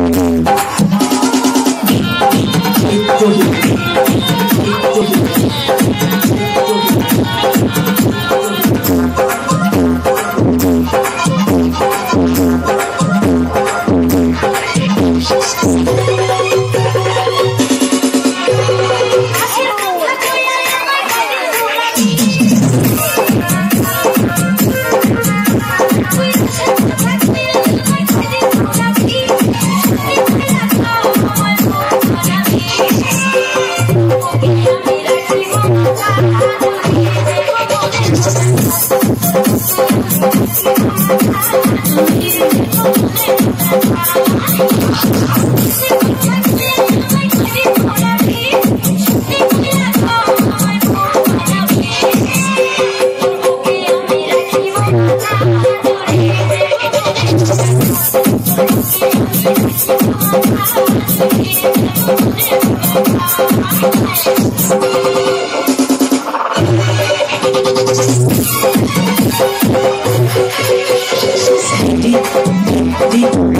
Mm-hmm. deep, deep, deep.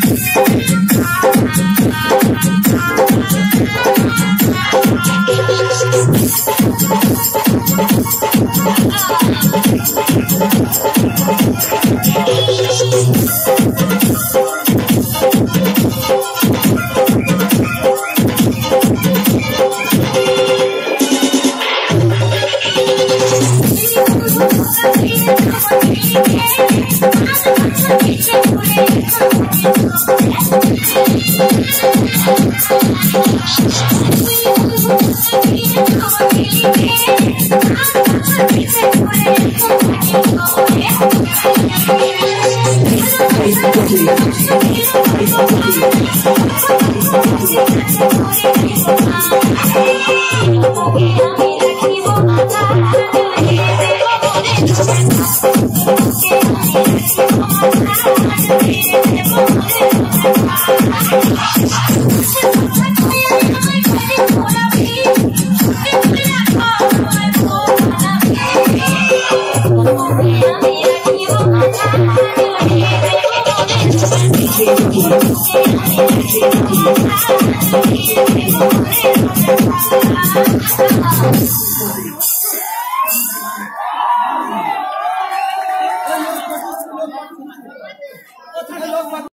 I'm I'm Thank you.